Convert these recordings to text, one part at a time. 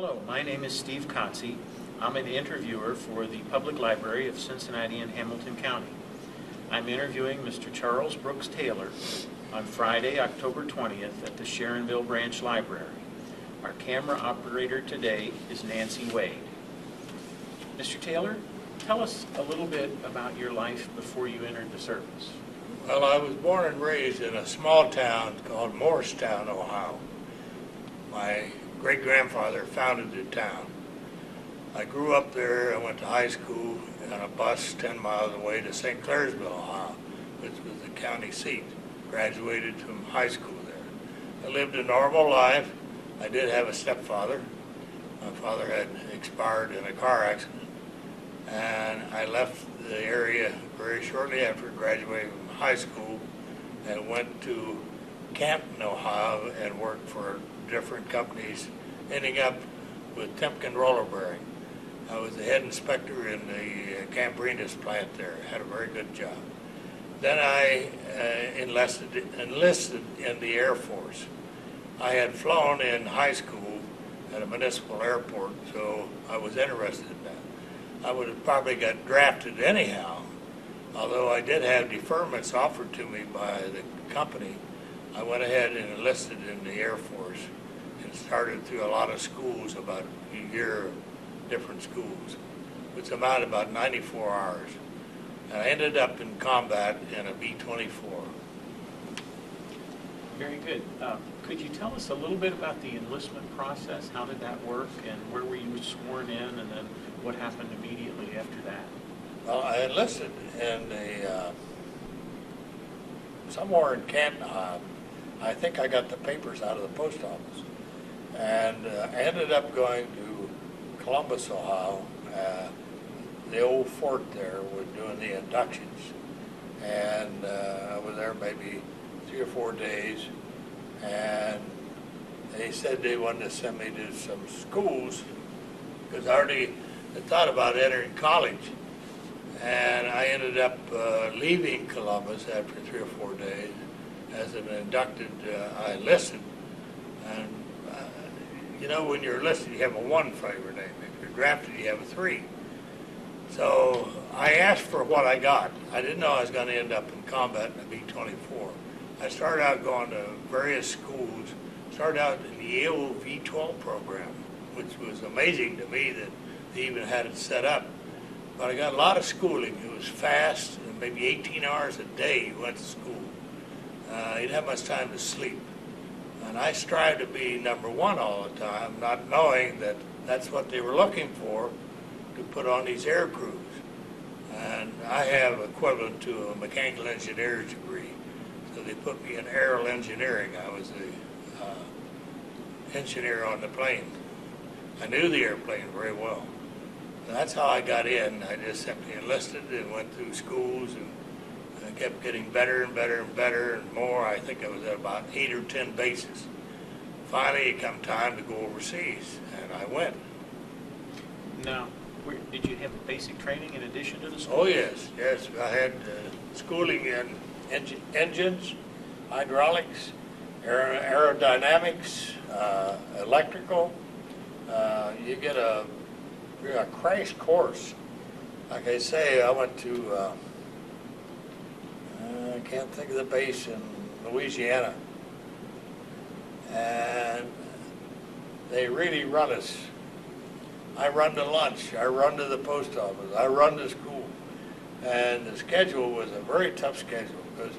Hello, my name is Steve Kotze. I'm an interviewer for the Public Library of Cincinnati and Hamilton County. I'm interviewing Mr. Charles Brooks Taylor on Friday, October 20th at the Sharonville Branch Library. Our camera operator today is Nancy Wade. Mr. Taylor, tell us a little bit about your life before you entered the service. Well, I was born and raised in a small town called Morristown, Ohio. My great grandfather founded the town. I grew up there. I went to high school on a bus 10 miles away to St. Clairsville, Ohio, which was the county seat. Graduated from high school there. I lived a normal life. I did have a stepfather. My father had expired in a car accident. And I left the area very shortly after graduating from high school and went to Canton, Ohio, and worked for different companies, ending up with Timken Roller Bearing. I was the head inspector in the uh, Gambrinus plant there. Had a very good job. Then I uh, enlisted, enlisted in the Air Force. I had flown in high school at a municipal airport, so I was interested in that. I would have probably got drafted anyhow, although I did have deferments offered to me by the company. I went ahead and enlisted in the Air Force started through a lot of schools, about a year of different schools, which amounted about 94 hours. And I ended up in combat in a B-24. Very good. Uh, Could you tell us a little bit about the enlistment process? How did that work, and where were you sworn in, and then what happened immediately after that? Well, I enlisted in the, uh, somewhere in Canton, Ohio. I think I got the papers out of the post office. And uh, I ended up going to Columbus, Ohio. Uh, the old fort there was doing the inductions. And uh, I was there maybe three or four days. And they said they wanted to send me to some schools because I already had thought about entering college. And I ended up uh, leaving Columbus after three or four days as an inducted. Uh, I enlisted, and you know when you're enlisted, you have a one flavor name. If you're drafted, you have a three. So I asked for what I got. I didn't know I was going to end up in combat in a B-24. I started out going to various schools. Started out in the Yale V-12 program, which was amazing to me that they even had it set up. But I got a lot of schooling. It was fast, and maybe 18 hours a day you went to school. Uh, you didn't have much time to sleep. And I strived to be number one all the time, not knowing that that's what they were looking for to put on these air crews. And I have equivalent to a mechanical engineer's degree. So they put me in aerial engineering. I was the uh, engineer on the plane. I knew the airplane very well. And that's how I got in. I just simply enlisted and went through schools and I kept getting better and better and better and more. I think I was at about eight or ten bases. Finally, it come time to go overseas, and I went. Now, where, did you have basic training in addition to the school? Oh, yes, yes. I had uh, schooling in engi- engines, hydraulics, aer- aerodynamics, uh, electrical. Uh, you get a, a crash course. Like I say, I went to, I can't think of the base in Louisiana. And they really run us. I run to lunch, I run to the post office, I run to school. And the schedule was a very tough schedule because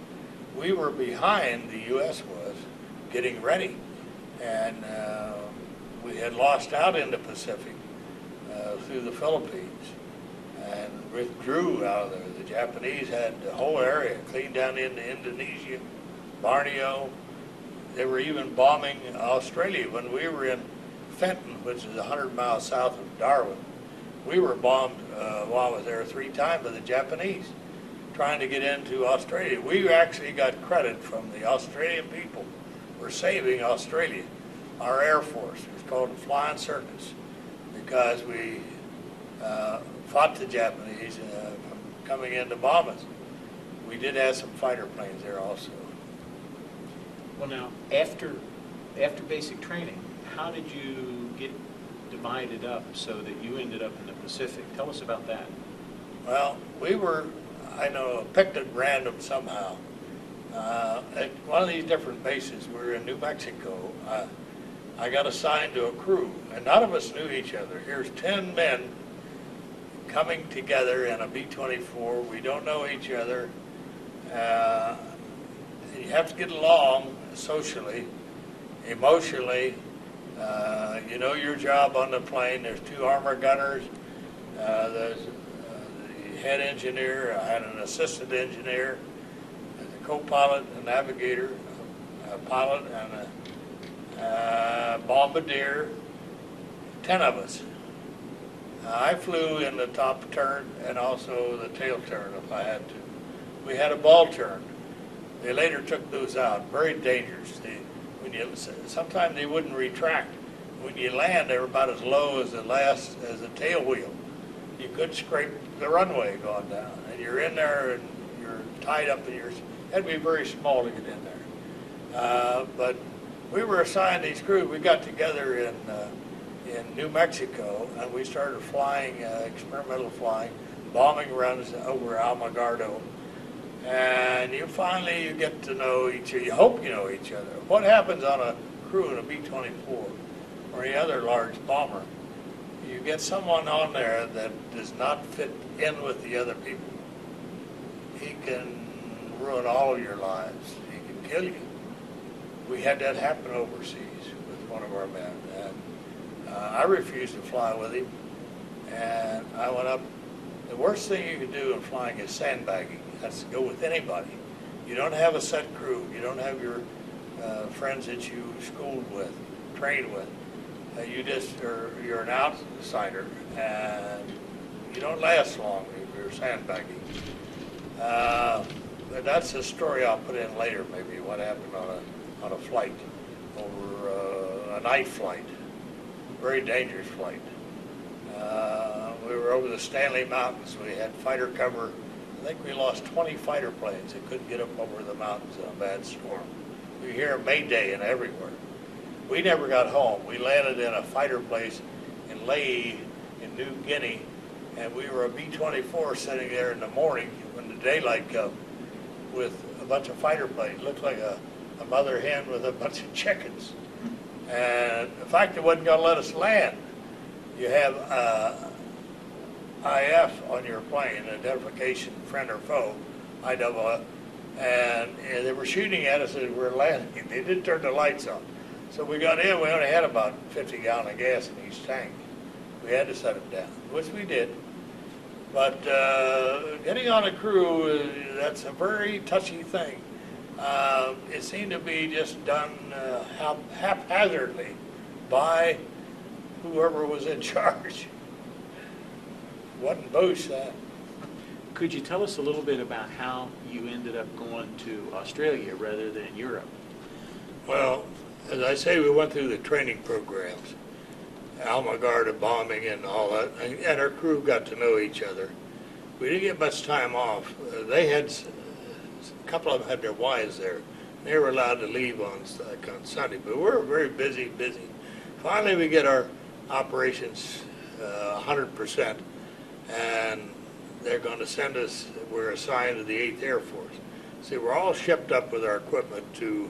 we were behind, the U.S. was, getting ready. And uh, we had lost out in the Pacific uh, through the Philippines and withdrew out of there. The Japanese had the whole area cleaned down into Indonesia, Borneo. They were even bombing Australia when we were in Fenton, which is 100 miles south of Darwin. We were bombed uh, while I was there three times by the Japanese trying to get into Australia. We actually got credit from the Australian people for saving Australia. Our Air Force was called the Flying Circus because we uh, fought the Japanese uh, coming in to bomb us. We did have some fighter planes there also. Well, now, after, after basic training, how did you get divided up so that you ended up in the Pacific. Tell us about that. Well, we were, I know, picked at random somehow. Uh, At one of these different bases, we were in New Mexico. Uh, I got assigned to a crew, and none of us knew each other. Here's 10 men coming together in a B-24. We don't know each other. Uh, You have to get along socially, emotionally. Uh, You know your job on the plane. There's two armor gunners. Uh, There's uh, the head engineer, I had an assistant engineer, a co-pilot, a navigator, a pilot, and a uh, bombardier, 10 of us. Uh, I flew in the top turn and also the tail turn if I had to. We had a ball turn. They later took those out. Very dangerous. They, when you sometimes they wouldn't retract. When you land, they're about as low as the last as the tail wheel. You could scrape the runway going down, and you're in there and you're tied up, and you're had to be very small to get in there. Uh, but we were assigned these crews. We got together in uh, in New Mexico, and we started flying uh, experimental flying, bombing runs over Alamogordo. And you finally you get to know each other. You hope you know each other. What happens on a crew in a B-24 or any other large bomber? You get someone on there that does not fit in with the other people. He can ruin all of your lives. He can kill you. We had that happen overseas with one of our men. I refused to fly with him. And I went up. The worst thing you can do in flying is sandbagging. That's to go with anybody. You don't have a set crew. You don't have your uh, friends that you schooled with, trained with. Uh, you just are, you're an outsider, and you don't last long if you're sandbagging. Uh, that's a story I'll put in later, maybe what happened on a on a flight over uh, a night flight, very dangerous flight. Uh, we were over the Stanley Mountains. We had fighter cover. I think we lost 20 fighter planes that couldn't get up over the mountains in a bad storm. We hear Mayday and everywhere. We never got home. We landed in a fighter place in Lae in New Guinea, and we were a B-24 sitting there in the morning when the daylight come with a bunch of fighter planes. Looked like a, a mother hen with a bunch of chickens. And the fact it wasn't going to let us land, you have uh, IF on your plane, identification, friend or foe, IFF, and, and they were shooting at us as we were landing. They didn't turn the lights on. So we got in, we only had about 50 gallon of gas in each tank. We had to set it down, which we did. But uh, getting on a crew, that's a very touchy thing. Uh, it seemed to be just done uh, hap- haphazardly by whoever was in charge. Wasn't Bush that. Could you tell us a little bit about how you ended up going to Australia rather than Europe? Well, as I say, we went through the training programs, Alamogordo bombing and all that, and our crew got to know each other. We didn't get much time off. Uh, They had, couple of them had their wives there. They were allowed to leave on, like on Sunday, but we were very busy, busy. Finally, we get our operations uh, 100%, and they're going to send us, we're assigned to the 8th Air Force. See, we're all shipped up with our equipment to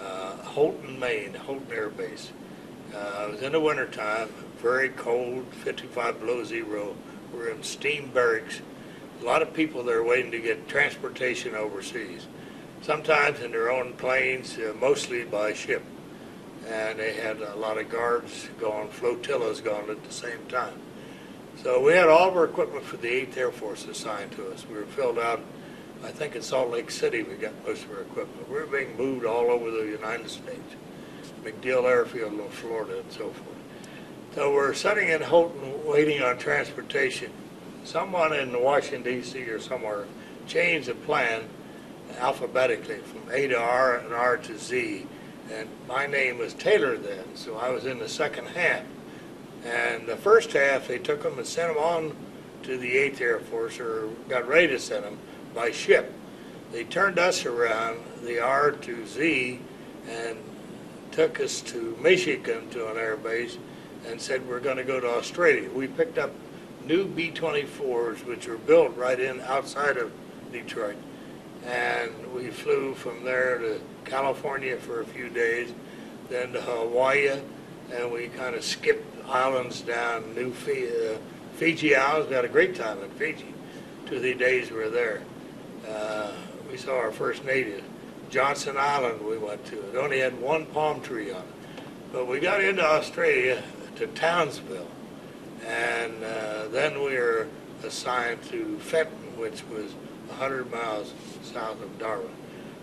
uh, Houlton, Maine, Houlton Air Base. Uh, it was in the wintertime, very cold, 55 below zero. We're in steam barracks. A lot of people there waiting to get transportation overseas. Sometimes in their own planes, uh, mostly by ship. And they had a lot of guards going, flotillas going at the same time. So we had all of our equipment for the 8th Air Force assigned to us. We were filled out, I think in Salt Lake City we got most of our equipment. We were being moved all over the United States. MacDill Airfield in Florida and so forth. So we're sitting in Houlton waiting on transportation. Someone in Washington DC or somewhere changed the plan alphabetically from A to R and R to Z. And my name was Taylor then, so I was in the second half. And the first half, they took them and sent them on to the 8th Air Force, or got ready to send them by ship. They turned us around, the R to Z, and took us to Michigan to an air base, and said we're going to go to Australia. We picked up new B-24s, which were built right in outside of Detroit, and we flew from there to California for a few days, then to Hawaii, and we kind of skipped islands down New Fi- uh, Fiji Islands. We had a great time in Fiji. Of the days we were there. Uh, we saw our first native. Johnston Island we went to. It only had one palm tree on it. But we got into Australia to Townsville. And uh, then we were assigned to Fenton, which was 100 miles south of Darwin.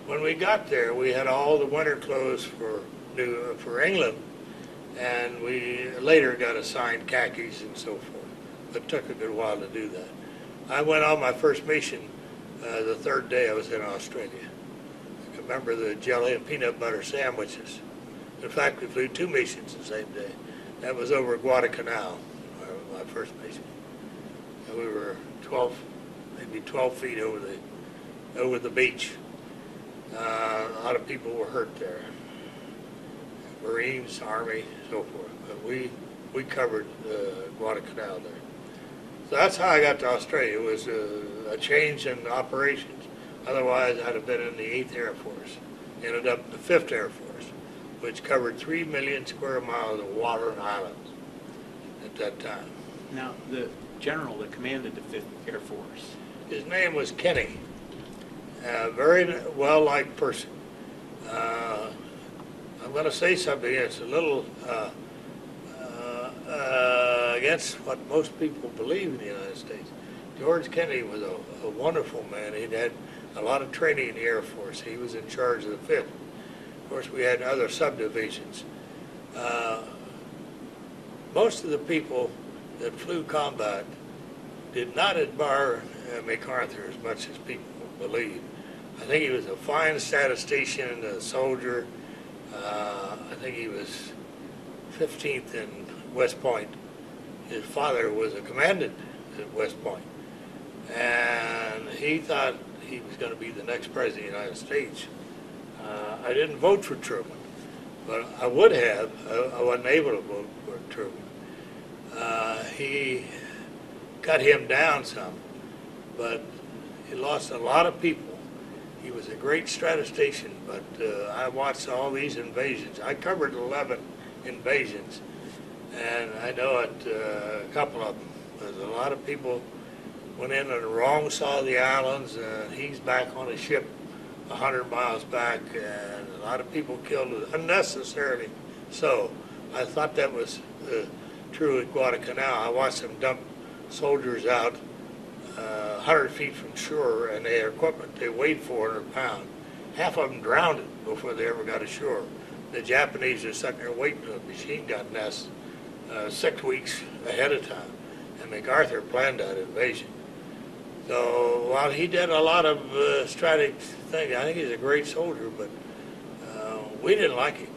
When we got there, we had all the winter clothes for New, for England, and we later got assigned khakis and so forth. But it took a good while to do that. I went on my first mission uh, the third day I was in Australia. I remember the jelly and peanut butter sandwiches. In fact, we flew two missions the same day. That was over Guadalcanal, my, first mission. And we were 12, maybe 12 feet over the, over the beach. Uh, a lot of people were hurt there. Marines, Army, so forth. But we, we covered uh, Guadalcanal there. So that's how I got to Australia. It was a, a change in operations. Otherwise, I'd have been in the 8th Air Force. Ended up in the 5th Air Force, which covered 3 million square miles of water and islands at that time. Now, the general that commanded the 5th Air Force, His name was Kenney. A very well-liked person. Uh, I'm going to say something that's a little uh, uh, uh, against what most people believe in the United States. George Kenney was a, a wonderful man. He'd had a lot of training in the Air Force. He was in charge of the Fifth. Of course, we had other subdivisions. Uh, most of the people that flew combat did not admire uh, MacArthur as much as people believe. I think he was a fine statistician, and a soldier. Uh, I think he was 15th in West Point. His father was a commandant at West Point. And he thought he was going to be the next president of the United States. Uh, I didn't vote for Truman, but I would have. I, I wasn't able to vote for Truman. Uh, he cut him down some, but he lost a lot of people. He was a great statistician, but uh, I watched all these invasions. I covered 11 invasions, and I know it, uh, a couple of them. There's a lot of people went in on the wrong side of the islands, and he's back on a ship 100 miles back, and a lot of people killed unnecessarily. So I thought that was uh, true at Guadalcanal. I watched them dump soldiers out uh, 100 feet from shore, and their equipment, they weighed 400 pounds. Half of them drowned before they ever got ashore. The Japanese are sitting there waiting for a machine gun nest uh, six weeks ahead of time, and MacArthur planned that invasion. So while he did a lot of uh, strategic things, I think he's a great soldier, but uh, we didn't like him.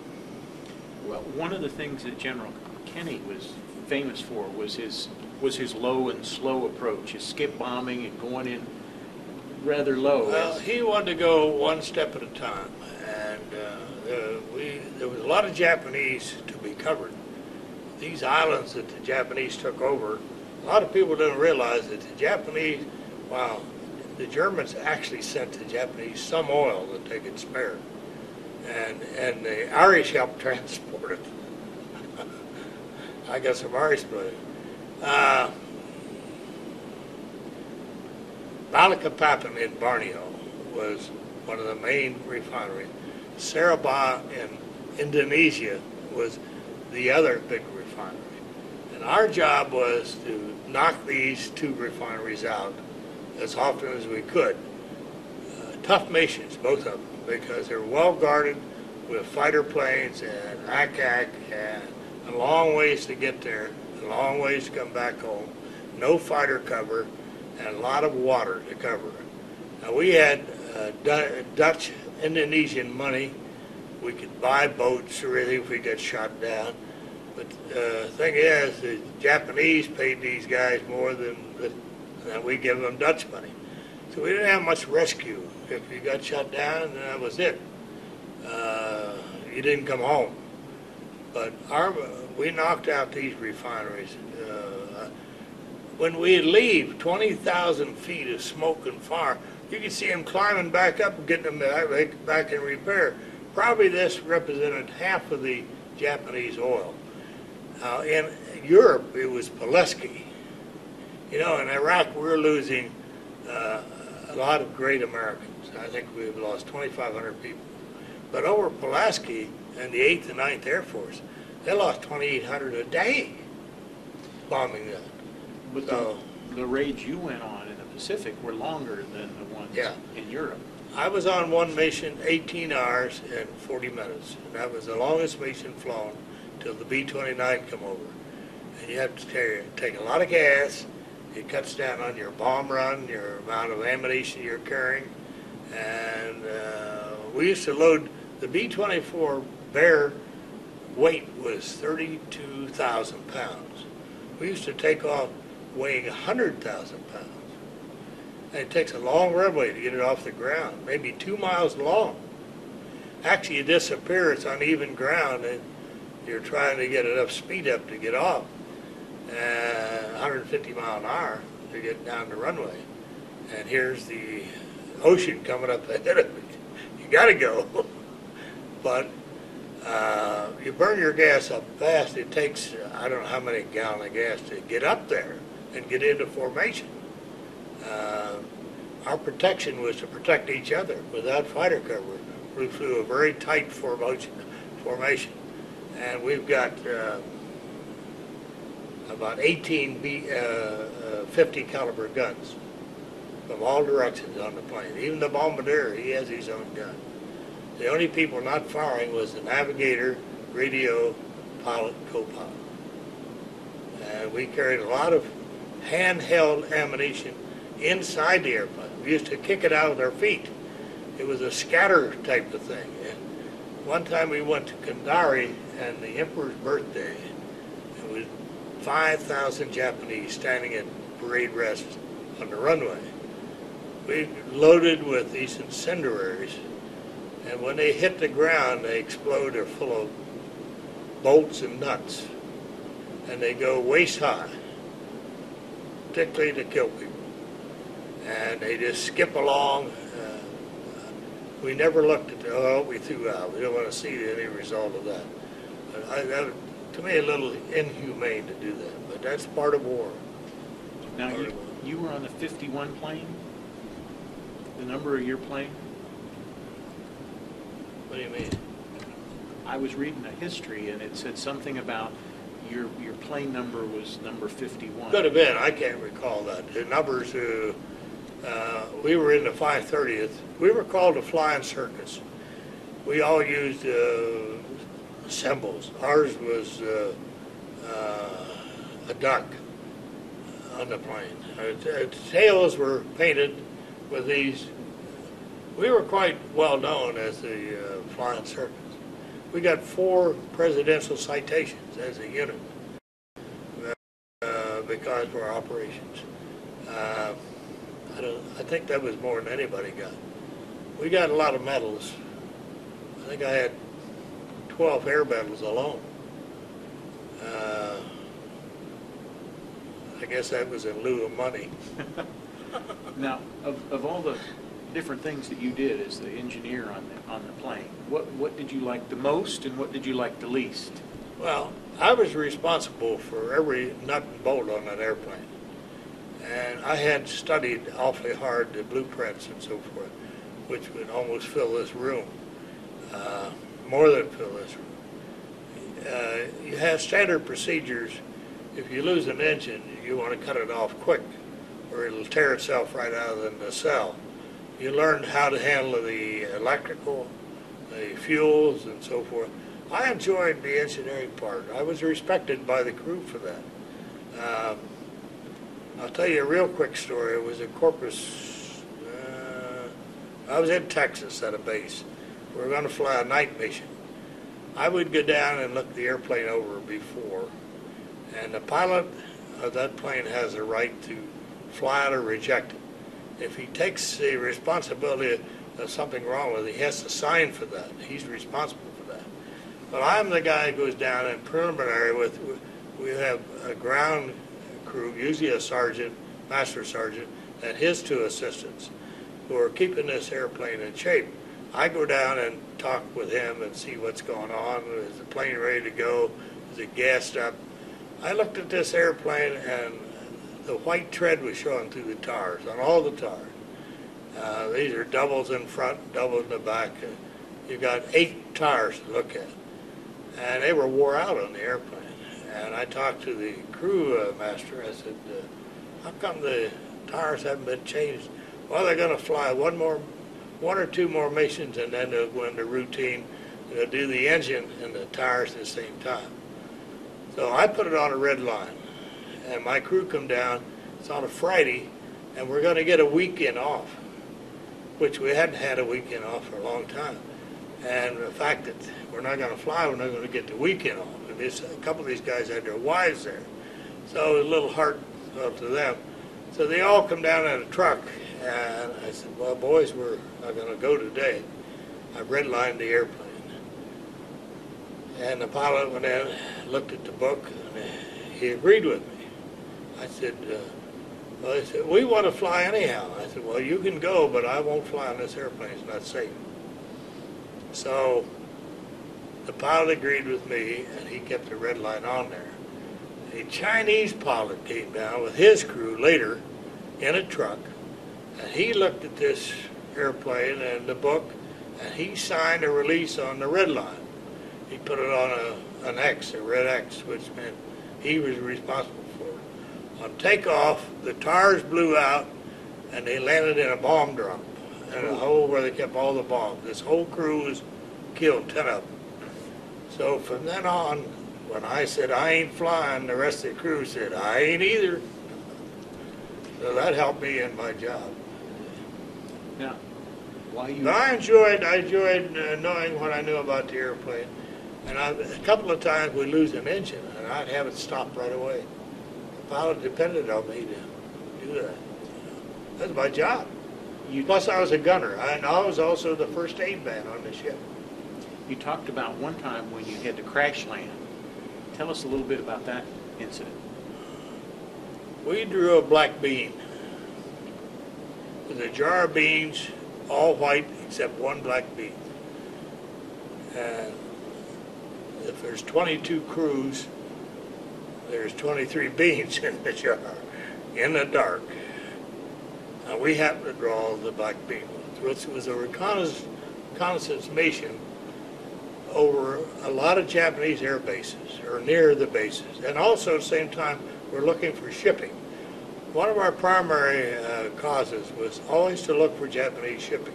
well, one of the things that General Kenney was famous for was his was his low and slow approach, his skip bombing and going in rather low. Well, he wanted to go one step at a time, and uh, uh, we there was a lot of Japanese to be covered. These islands that the Japanese took over, a lot of people didn't realize that the Japanese, wow, the Germans actually sent the Japanese some oil that they could spare, and and the Irish helped transport it. I got some Irish blood. Uh, Balikpapan in Borneo was one of the main refineries. Surabaya in Indonesia was the other big refinery. And our job was to knock these two refineries out as often as we could. Uh, tough missions, both of them, because they're well guarded with fighter planes and ack-ack and a long ways to get there, a long ways to come back home, no fighter cover, and a lot of water to cover. Now, we had uh, Du- Dutch Indonesian money. We could buy boats or anything if we got shot down. But the uh, thing is, the Japanese paid these guys more than, than we give them Dutch money. So we didn't have much rescue. If you got shot down, that was it. Uh, you didn't come home. But our, we knocked out these refineries. Uh, when we leave, 20,000 feet of smoke and fire, you can see them climbing back up and getting them back- back in repair. Probably this represented half of the Japanese oil. Uh, in Europe, it was Pulaski. You know, in Iraq, we're losing uh, a lot of great Americans. I think we've lost 2,500 people. But over Pulaski and the 8th and 9th Air Force, they lost 2,800 a day bombing that. But So- the, the raids you went on in the Pacific were longer than the ones Yeah. in Europe. I was on one mission 18 hours and 40 minutes, and that was the longest mission flown till the B-29 come over. And you have to carry, take a lot of gas. It cuts down on your bomb run, your amount of ammunition you're carrying, and uh, we used to load the B-24 Bare weight was 32,000 pounds. We used to take off weighing 100,000 pounds. And it takes a long runway to get it off the ground, maybe two miles long. Actually, you disappear, it's on even ground, and you're trying to get enough speed up to get off. Uh, 150 mile an hour to get down the runway. And here's the ocean coming up ahead of it. You gotta go. But uh, you burn your gas up fast. It takes, I don't know how many gallon of gas to get up there and get into formation. Uh, Our protection was to protect each other without fighter cover. We flew a very tight formation, formation. And we've got uh, about 18 B, uh, uh, 50 caliber guns from all directions on the plane. Even the bombardier, he has his own gun. The only people not firing was the navigator, radio, pilot, co-pilot. And we carried a lot of handheld ammunition inside the airplane. We used to kick it out with our feet. It was a scatter type of thing. And one time we went to Kendari and the emperor's birthday. It was 5,000 Japanese standing at parade rest on the runway. We loaded with these incendiaries, and when they hit the ground, they explode. They're full of bolts and nuts, and they go waist high, particularly to kill people. And they just skip along. Uh, we never looked at the oil we threw out. We don't want to see any result of that. But I, that to me, a little inhumane to do that, but that's part of war. Now, you, you were on the 51 plane? The number of your plane? What do you mean? I was reading a history and it said something about your, your plane number was number 51. Could have been, I can't recall that. The numbers, uh, uh, we were in the 530th. We were called the Flying Circus. We all used uh, symbols. Ours was uh, uh, a duck on the plane. Its its tails were painted with these. We were quite well known as the Flying Circus. We got four presidential citations as a unit uh, because of our operations. Uh, I don't, I think that was more than anybody got. We got a lot of medals. I think I had 12 air medals alone. Uh, I guess that was in lieu of money. Now, of, of all the different things that you did as the engineer on the, on the plane, what, what did you like the most and what did you like the least? Well, I was responsible for every nut and bolt on that airplane. And I had studied awfully hard the blueprints and so forth, which would almost fill this room, uh, more than fill this room. Uh, you have standard procedures. If you lose an engine, you want to cut it off quick, or it'll tear itself right out of the nacelle. You learned how to handle the electrical, the fuels, and so forth. I enjoyed the engineering part. I was respected by the crew for that. Um, I'll tell you a real quick story. It was in Corpus. Uh, I was in Texas at a base. We were going to fly a night mission. I would go down and look the airplane over before, and the pilot of that plane has a right to fly it or reject it. If he takes the responsibility of something wrong with it, he has to sign for that. He's responsible for that. Well, I'm the guy who goes down in preliminary with, we have a ground crew, usually a sergeant, master sergeant, and his two assistants, who are keeping this airplane in shape. I go down and talk with him and see what's going on. Is the plane ready to go? Is it gassed up? I looked at this airplane and the white tread was showing through the tires, on all the tires. Uh, these are doubles in front, doubles in the back. Uh, you got eight tires to look at. And they were wore out on the airplane. And I talked to the crew uh, master. I said, uh, how come the tires haven't been changed? Well, they're going to fly one more, one or two more missions, and then they'll go into routine. They'll do the engine and the tires at the same time. So I put it on a red line, and my crew come down. It's on a Friday, and we're going to get a weekend off, which we hadn't had a weekend off for a long time. And the fact that we're not going to fly, we're not going to get the weekend off. And this, a couple of these guys had their wives there, so a little heartfelt to them. So they all come down in a truck, and I said, "Well, boys, we're not going to go today. I've redlined the airplane." And the pilot went in, looked at the book, and he agreed with me. I said, uh, well, he said, we want to fly anyhow. I said, well, you can go, but I won't fly on this airplane. It's not safe. So the pilot agreed with me, and he kept the red line on there. A Chinese pilot came down with his crew later in a truck, and he looked at this airplane and the book, and he signed a release on the red line. He put it on a, an X, a red X, which meant he was responsible. On takeoff, the tires blew out, and they landed in a bomb drop, in a hole where they kept all the bombs. This whole crew was killed, ten of them. So from then on, when I said I ain't flying, the rest of the crew said I ain't either. So that helped me in my job. Now, while you, But I enjoyed, I enjoyed uh, knowing what I knew about the airplane. And I, a couple of times we lose an engine, and I'd have it stop right away. The pilot depended on me to do that. That's my job. you, Plus, I was a gunner, and I was also the first aid man on the ship. you talked about one time when you had to crash land. Tell us a little bit about that incident. We drew a black bean. With a jar of beans, all white except one black bean. And if there's 22 crews, there's 23 beans in the jar, in the dark. And we happened to draw the black bean, which was a reconnaissance, reconnaissance mission over a lot of Japanese air bases, or near the bases. And also at the same time, we're looking for shipping. One of our primary uh, causes was always to look for Japanese shipping.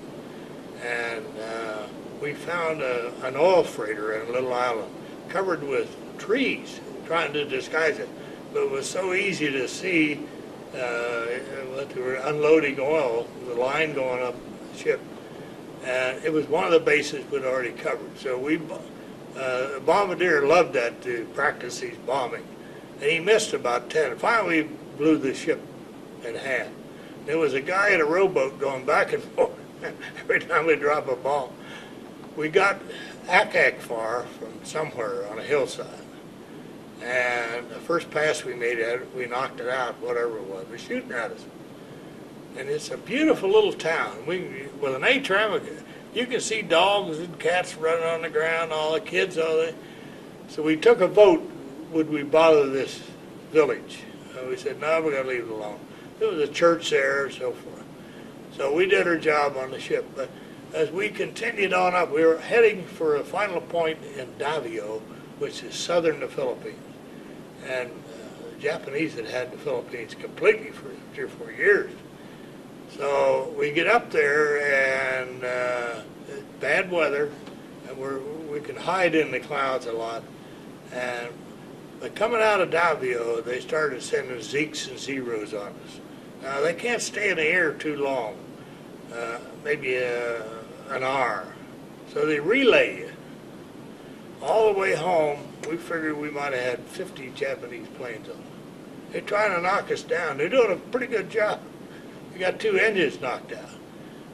And uh, we found a, an oil freighter in a little island covered with trees, trying to disguise it. But it was so easy to see uh, that they were unloading oil, the line going up the ship. And it was one of the bases we'd already covered. So we, uh, bombardier loved that to practice these bombing. And he missed about 10. Finally, blew the ship in half. There was a guy in a rowboat going back and forth every time we drop a bomb. We got ack-ack far from somewhere on a hillside. And the first pass we made at it, we knocked it out, whatever it was. Was shooting at us. And it's a beautiful little town. We, with an A-tram, you can see dogs and cats running on the ground, all the kids, all that. So we took a vote, would we bother this village? We said, no, we're going to leave it alone. There was a church there and so forth. So we did our job on the ship. But as we continued on up, we were heading for a final point in Davao, which is southern the Philippines. And uh, the Japanese had had the Philippines completely for three or four years. So we get up there and uh, bad weather, and we're, we can hide in the clouds a lot. And but coming out of Davao, they started sending Zekes and Zeros on us. Now they can't stay in the air too long, uh, maybe uh, an hour. So they relay you. All the way home, we figured we might have had 50 Japanese planes on. They're trying to knock us down. They're doing a pretty good job. We got two engines knocked out.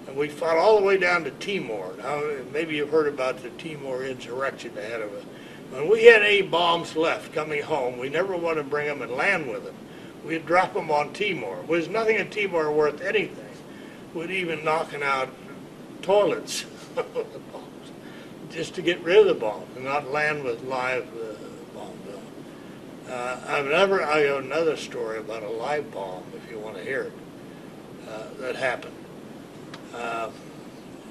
And we fought all the way down to Timor. Now, maybe you've heard about the Timor insurrection. ahead of us. When we had any bombs left coming home, we never wanted to bring them and land with them. We'd drop them on Timor. There's nothing in Timor worth anything. We'd even knocking out toilets just to get rid of the bomb and not land with live uh, bombs. Uh, I've never, I have another story about a live bomb, if you want to hear it, uh, that happened. Uh,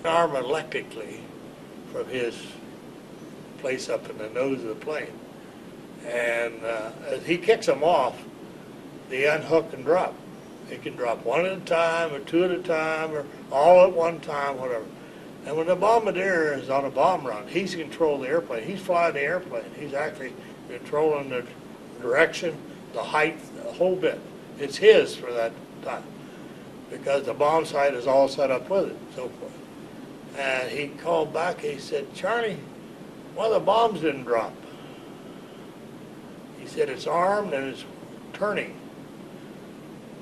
arm electrically from his place up in the nose of the plane. And uh, as he kicks them off, they unhook and drop. They can drop one at a time, or two at a time, or all at one time, whatever. And when the bombardier is on a bomb run, he's controlling the airplane. He's flying the airplane. He's actually controlling the direction, the height, the whole bit. It's his for that time because the bomb sight is all set up with it, and so forth. And he called back. He said, "Charlie, one of the bombs didn't drop." He said, "It's armed and it's turning.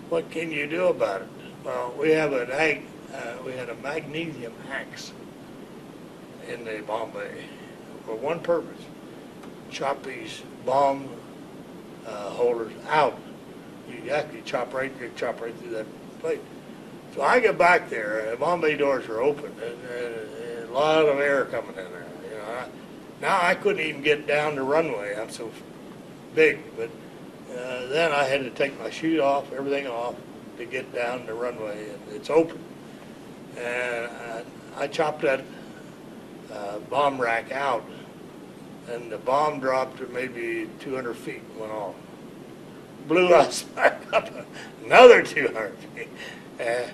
What can you do about it?" Well, we have an ag, uh, we had a magnesium axe in the bomb bay for one purpose: chop these bomb uh, holders out. You actually chop right, you chop right through that plate. So I get back there, the bomb bay doors are open, and, and, and a lot of air coming in there. You know, I, now I couldn't even get down the runway. I'm so big, but uh, then I had to take my shoes off, everything off, to get down the runway, and it's open. And I, I chopped that uh, bomb rack out, and the bomb dropped maybe 200 feet and went off. Blew us back up another 200 feet. Uh,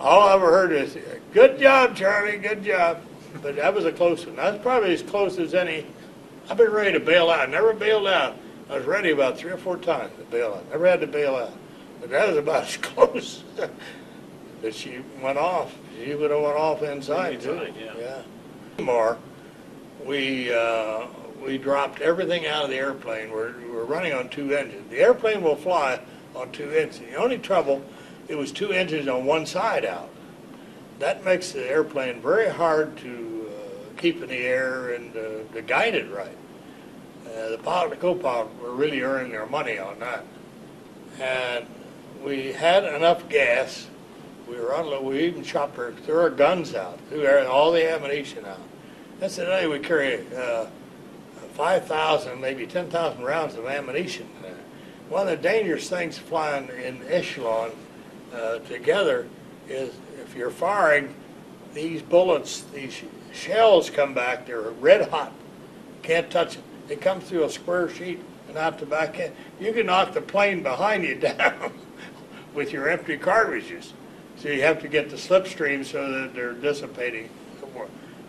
all I ever heard is, "Good job, Charlie. Good job." But that was a close one. That's probably as close as any. I've been ready to bail out. I Never bailed out. I was ready about three or four times to bail out. Never had to bail out. But that was about as close. That she went off. She would have went off inside too. Inside, yeah. Yeah. More, we uh, we dropped everything out of the airplane. We're we're running on two engines. The airplane will fly on two engines. The only trouble, it was two engines on one side out. That makes the airplane very hard to uh, keep in the air and uh, to guide it right. Uh, the pilot and the co-pilot were really earning their money on that. And we had enough gas. We were. We even chopped our, threw our guns out, threw all the ammunition out. That's the day we carry uh, 5,000, maybe 10,000 rounds of ammunition. One of the dangerous things flying in echelon uh, together is if you're firing, these bullets, these shells come back, they're red hot. Can't touch it. They come through a square sheet and out the back end. You can knock the plane behind you down with your empty cartridges. So you have to get the slipstream so that they're dissipating.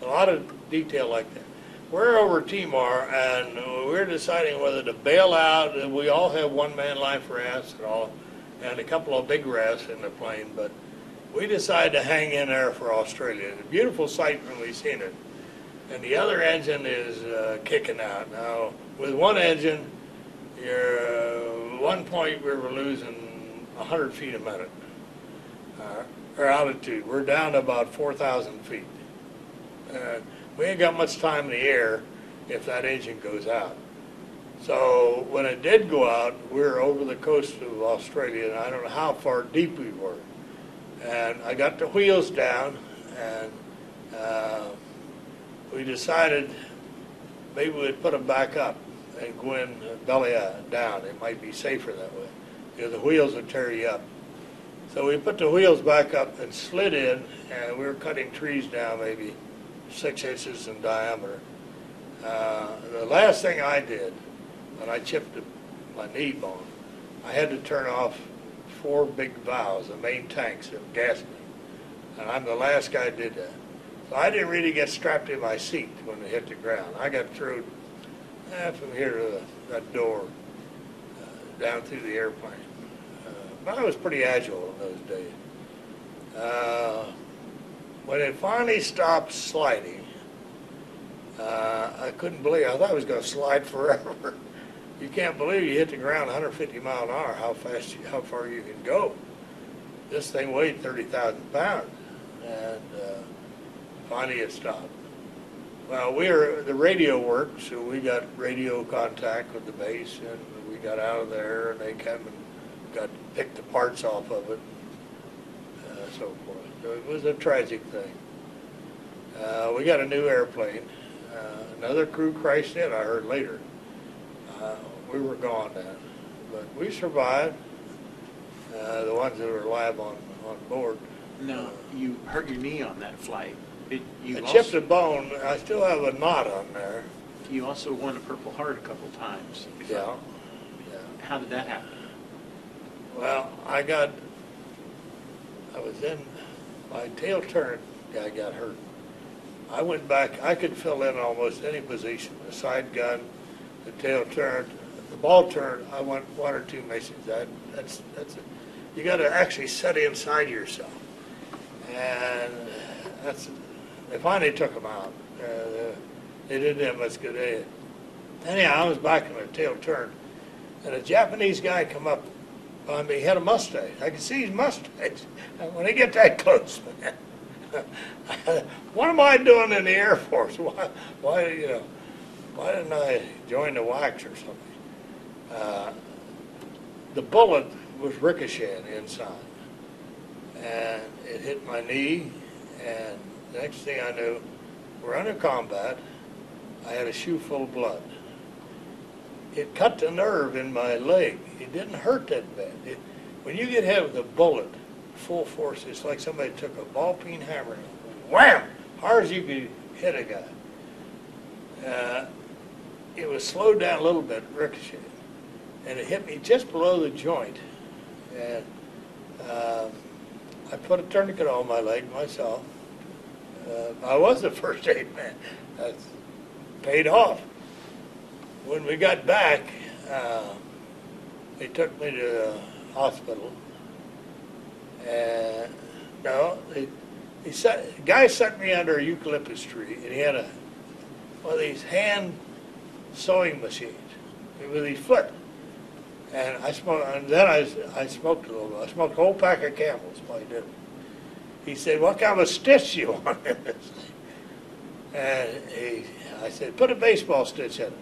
A lot of detail like that. We're over Timor and we're deciding whether to bail out. We all have one man life rafts and all, and a couple of big rafts in the plane, but we decided to hang in there for Australia. It's a beautiful sight when we've seen it. And the other engine is uh, kicking out. Now, with one engine, you're, uh, one point we were losing 100 feet a minute. Uh, our altitude, we're down to about 4,000 feet. Uh, we ain't got much time in the air if that engine goes out. So when it did go out, we were over the coast of Australia, and I don't know how far deep we were. And I got the wheels down, and uh, we decided maybe we'd put them back up and go in belly uh, down. It might be safer that way because the wheels would tear you up. So we put the wheels back up and slid in, and we were cutting trees down maybe six inches in diameter. Uh, the last thing I did when I chipped my knee bone, I had to turn off four big valves, the main tanks of gasoline. And I'm the last guy that did that. So I didn't really get strapped in my seat when it hit the ground. I got through eh, from here to the, that door uh, down through the airplane. But I was pretty agile in those days. Uh, when it finally stopped sliding, uh, I couldn't believe. I thought it was going to slide forever. you can't believe you hit the ground 150 mile an hour. How fast, you, how far you can go. This thing weighed 30,000 pounds, and uh, finally it stopped. Well, we were, the radio worked, so we got radio contact with the base, and we got out of there, and they came and got, picked the parts off of it, uh, so forth. So it was a tragic thing. Uh, we got a new airplane. Uh, another crew crashed in, I heard later. Uh, we were gone then, but we survived. Uh, the ones that were alive on, on board. No, you hurt your knee on that flight. It, you I chipped also, a bone. I still have a knot on there. you also won a Purple Heart a couple times. Yeah. Yeah. How did that happen? Well, I got, I was in, my tail turret I got hurt. I went back, I could fill in almost any position, the side gun, the tail turret, the ball turret, I went one or two missions. That, that's, that's, you gotta actually set inside yourself. And that's, they finally took them out. Uh, they didn't have much good aid. Anyhow, I was back in the tail turret, and a Japanese guy come up behind mean, He had a mustache. I could see his mustache. When they get that close, man, what am I doing in the Air Force? Why, why, you know, why didn't I join the WACs or something? Uh, the bullet was ricocheting inside, and it hit my knee. And the next thing I knew, we're under combat. I had a shoe full of blood it cut the nerve in my leg. It didn't hurt that bad. It, when you get hit with a bullet, full force, it's like somebody took a ball peen hammer and wham, hard as you could hit a guy. Uh, it was slowed down a little bit, ricocheted, and it hit me just below the joint. And uh, I put a tourniquet on my leg myself. Uh, I was the first aid man. That's paid off when we got back, uh, they took me to the hospital. And no, he set, the guy set me under a eucalyptus tree, and he had a one of these hand sewing machines with his foot. And I smoked, and then I, I smoked a little. bit. I smoked a whole pack of Camels while he did. He said, "What kind of a stitch you want in this thing?" And he, I said, "Put a baseball stitch in it."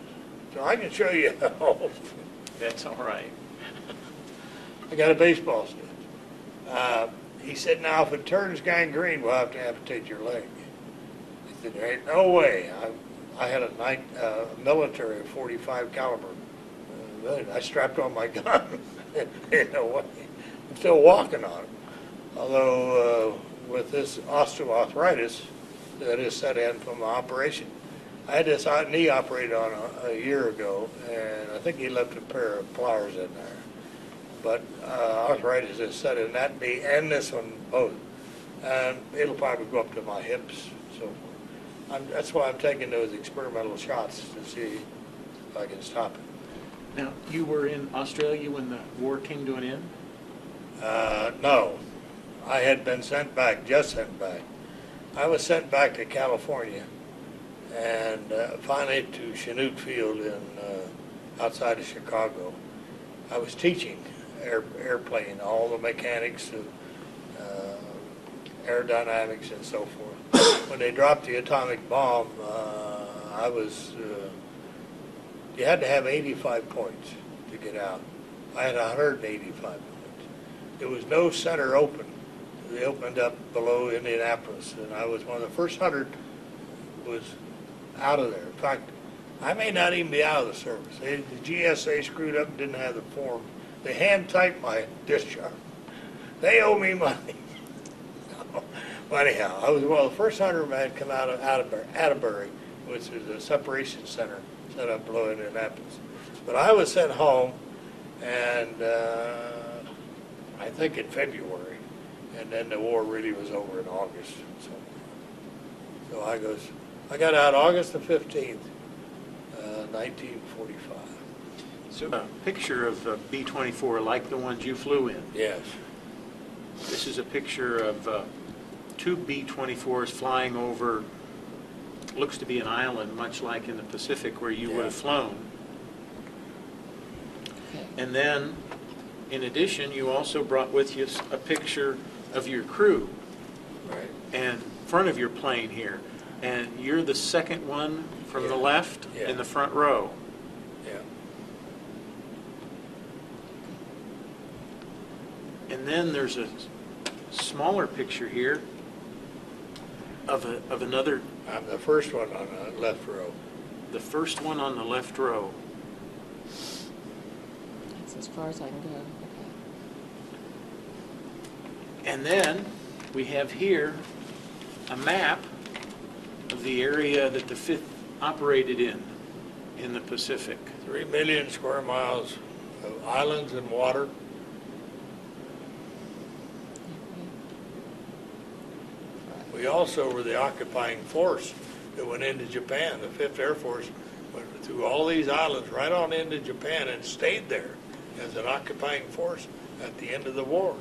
So I can show you how. That's all right. I got a baseball stick. Uh, he said, now if it turns gangrene, we'll have to amputate your leg. I said, there ain't no way. I, I had a night, uh, military 45 caliber. Uh, I strapped on my gun. ain't no way. I'm still walking on it. Although uh, with this osteoarthritis that is set in from the operation, I had this knee operated on a, a year ago, and I think he left a pair of pliers in there. But uh, arthritis is set in that knee and this one both, and it'll probably go up to my hips. So I'm, that's why I'm taking those experimental shots to see if I can stop it. Now, you were in Australia when the war came to an end? Uh, no, I had been sent back, just sent back. I was sent back to California, and uh, finally to Chanute Field in uh, outside of Chicago. I was teaching air, airplane, all the mechanics of uh, aerodynamics and so forth. when they dropped the atomic bomb, uh, I was. Uh, you had to have 85 points to get out. I had 185 points. There was no center open. They opened up below Indianapolis, and I was one of the first hundred was out of there. In fact, I may not even be out of the service. They, the GSA screwed up and didn't have the form. They hand typed my discharge. They owe me money. but anyhow, I was one of the first hundred men come out of Atterbury, Atterbury, which is a separation center set up below Indianapolis. But I was sent home, and uh, I think in February, and then the war really was over in August. So, so I goes, I got out August the 15th, uh, 1945. So a picture of a B-24 like the ones you flew in. Yes. This is a picture of uh, two B-24s flying over, looks to be an island, much like in the Pacific where you would have flown. And then, in addition, you also brought with you a picture of your crew Right. and front of your plane here. And you're the second one from the Yeah. left Yeah. in the front row. Yeah. And then there's a smaller picture here of a, of another, I'm the first one on the left row. the first one on the left row. That's as far as I can go. Okay. And then we have here a map the area that the fifth operated in, in the Pacific. Three million square miles of islands and water. We also were the occupying force that went into Japan. The Fifth Air Force went through all these islands right on into Japan and stayed there as an occupying force at the end of the war.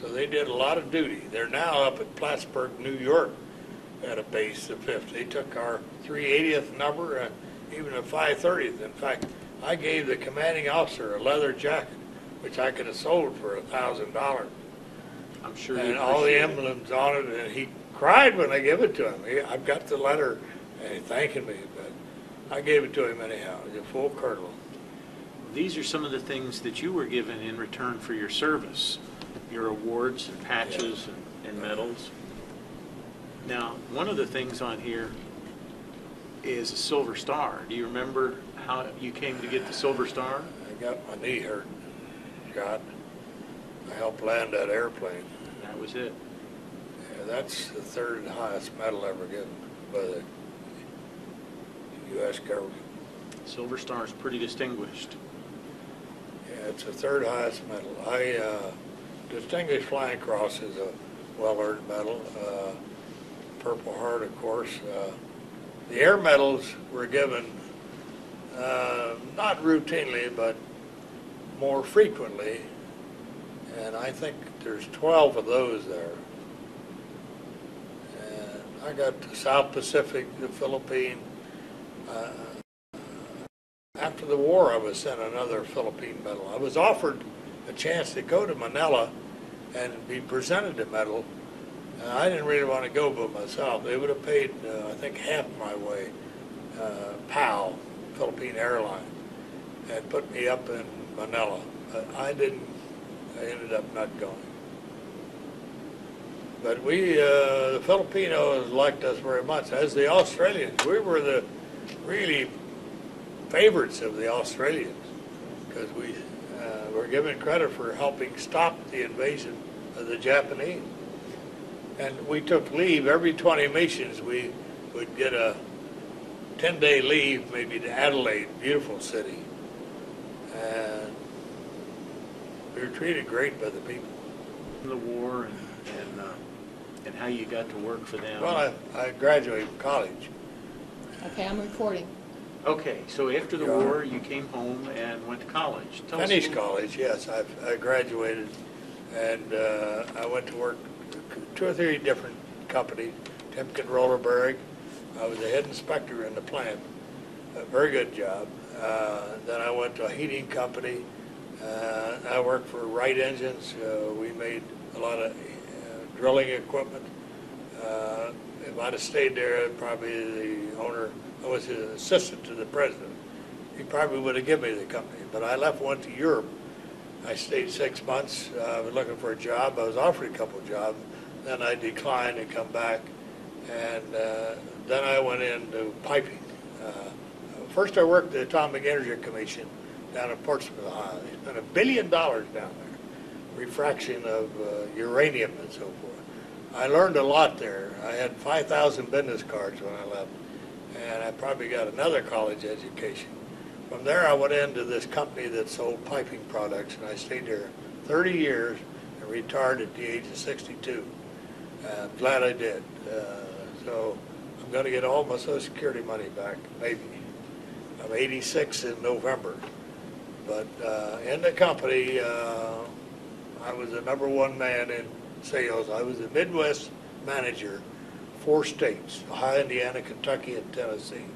So they did a lot of duty. They're now up at Plattsburgh, New York, at a base, the Fifth. They took our 380th number and even a 530th. In fact, I gave the commanding officer a leather jacket, which I could have sold for a thousand dollars I'm sure you and all the appreciate it. emblems on it, and he cried when I gave it to him. He, I've got the letter uh, thanking me, but I gave it to him anyhow. It was a full colonel. These are some of the things that you were given in return for your service, your awards and patches and- and medals. Now, one of the things on here is a Silver Star. Do you remember how you came to get the Silver Star? I got my knee hurt, shot. I helped land that airplane. That was it. Yeah, that's the third highest medal ever given by the U.S. government. Silver Star is pretty distinguished. Yeah, it's the third highest medal. I, uh, Distinguished Flying Cross is a well-earned medal. Uh, Purple Heart, of course. Uh, the air medals were given, uh, not routinely, but more frequently. And I think there's 12 of those there. And I got the South Pacific, the Philippine, uh, after the war, I was sent another Philippine medal. I was offered a chance to go to Manila and be presented a medal. And I didn't really want to go by myself. They would have paid, uh, I think, half my way. Uh, PAL, Philippine Airlines, had put me up in Manila. But I didn't, I ended up not going. But we, uh, the Filipinos liked us very much, as the Australians. We were the really favorites of the Australians because we uh, were given credit for helping stop the invasion of the Japanese. And we took leave every 20 missions. We would get a 10-day leave, maybe to Adelaide, beautiful city, and we were treated great by the people. The war and, and, uh, and how you got to work for them. Well, I, I graduated from college. Okay, I'm recording. Okay, so after the Your Honor. war, you came home and went to college. Tell us a Finished little- college, yes. I, I graduated, and uh, I went to work two or three different companies. Timken Roller Bearing. I was a head inspector in the plant. A very good job. Uh, then I went to a heating company. Uh, I worked for Wright Engines. Uh, we made a lot of uh, drilling equipment. Uh, if I'd have stayed there, probably the owner, I was his assistant to the president. He probably would have given me the company, but I left, went to Europe. I stayed six months. Uh, I was looking for a job. I was offered a couple jobs. Then I declined and come back. And uh, then I went into piping. Uh, first, I worked at the Atomic Energy Commission down in Portsmouth, Ohio. They spent a billion dollars down there, refraction of uh, uranium and so forth. I learned a lot there. I had 5,000 business cards when I left, and I probably got another college education. From there, I went into this company that sold piping products, and I stayed there 30 years and retired at the age of 62. Uh, glad I did. Uh, so I'm going to get all my Social Security money back, maybe. I'm 86 in November. But uh, in the company, uh, I was the number one man in sales. I was the Midwest manager, four states, Ohio, Indiana, Kentucky, and Tennessee.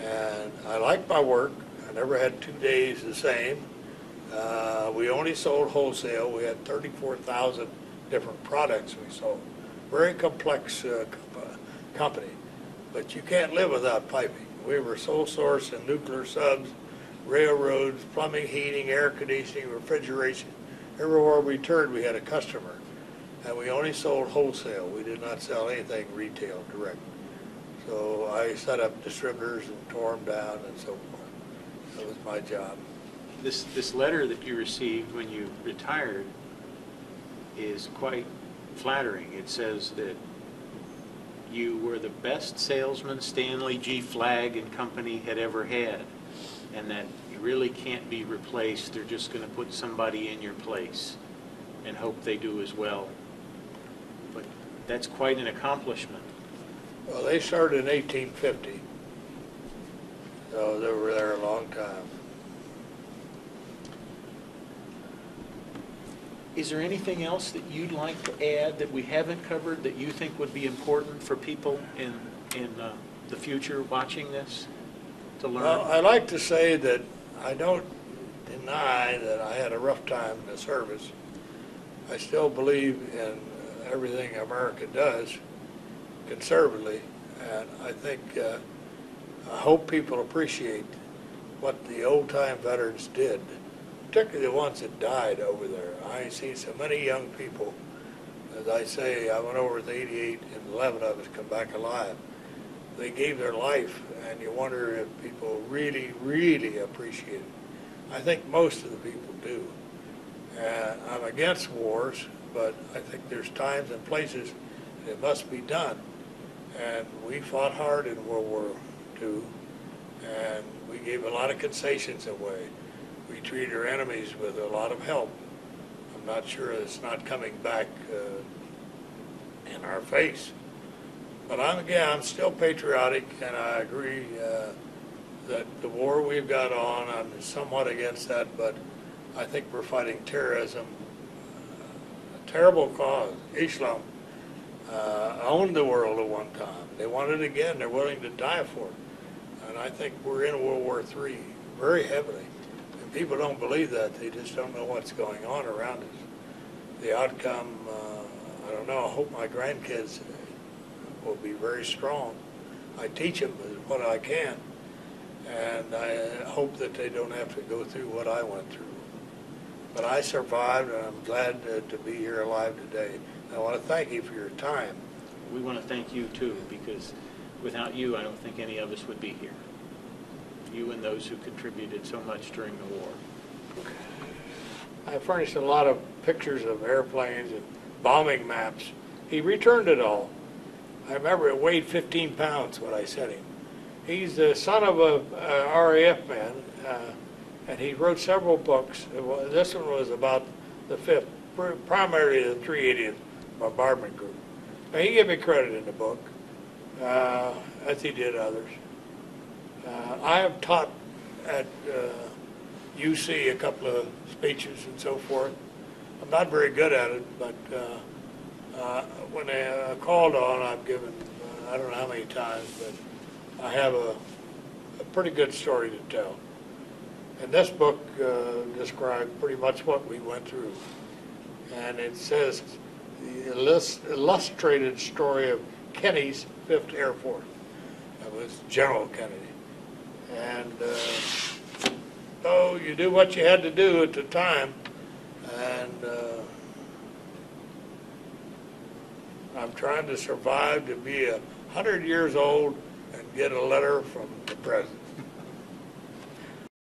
And I liked my work. I never had two days the same. Uh, we only sold wholesale. We had 34,000 different products we sold. Very complex uh, co- company. But you can't live without piping. We were sole source in nuclear subs, railroads, plumbing, heating, air conditioning, refrigeration. Everywhere we turned, we had a customer. And we only sold wholesale. We did not sell anything retail direct. So I set up distributors and tore them down and so forth. That was my job. This, this letter that you received when you retired is quite flattering. It says that you were the best salesman Stanley G. Flagg and Company had ever had, and that you really can't be replaced. They're just going to put somebody in your place and hope they do as well. But that's quite an accomplishment. Well, they started in 1850. So they were there a long time. Is there anything else that you'd like to add that we haven't covered that you think would be important for people in, in uh, the future watching this to Well, learn? I like to say that I don't deny that I had a rough time in the service. I still believe in everything America does conservatively, and I think, uh, I hope people appreciate what the old-time veterans did, particularly the ones that died over there. I see so many young people, as I say, I went over with 88 and 11 of us come back alive they gave their life, and you wonder if people really, really appreciate it. I think most of the people do. And I'm against wars, but I think there's times and places it must be done. And we fought hard in World War II, and we gave a lot of concessions away. We treated our enemies with a lot of help. I'm not sure it's not coming back uh, in our face. But I'm, again, I'm still patriotic, and I agree uh, that the war we've got on, I'm somewhat against that, but I think we're fighting terrorism, a terrible cause. Islam uh, owned the world at one time. They want it again. They're willing to die for it. And I think we're in World War III very heavily. And people don't believe that. They just don't know what's going on around us. The outcome, uh, I don't know. I hope my grandkids will be very strong. I teach them what I can, and I hope that they don't have to go through what I went through. But I survived, and I'm glad to, to be here alive today. I want to thank you for your time. We want to thank you too, because without you, I don't think any of us would be here. You and those who contributed so much during the war. I furnished a lot of pictures of airplanes and bombing maps. He returned it all. I remember it weighed 15 pounds when I sent him. He's the son of a, a RAF man, uh, and he wrote several books. This one was about the fifth, pr- primarily the 380th Bombardment Group. Now, he gave me credit in the book, uh, as he did others. Uh, I have taught at uh, UC a couple of speeches and so forth. I'm not very good at it, but uh, uh, when they uh, called on, I've given, uh, I don't know how many times, but I have a, a pretty good story to tell. And this book describes pretty much what we went through. And it says the illus- illustrated story of Kenney's Fifth Air Force. That was General Kennedy. And uh, so you do what you had to do at the time. And uh, I'm trying to survive to be a hundred years old and get a letter from the president.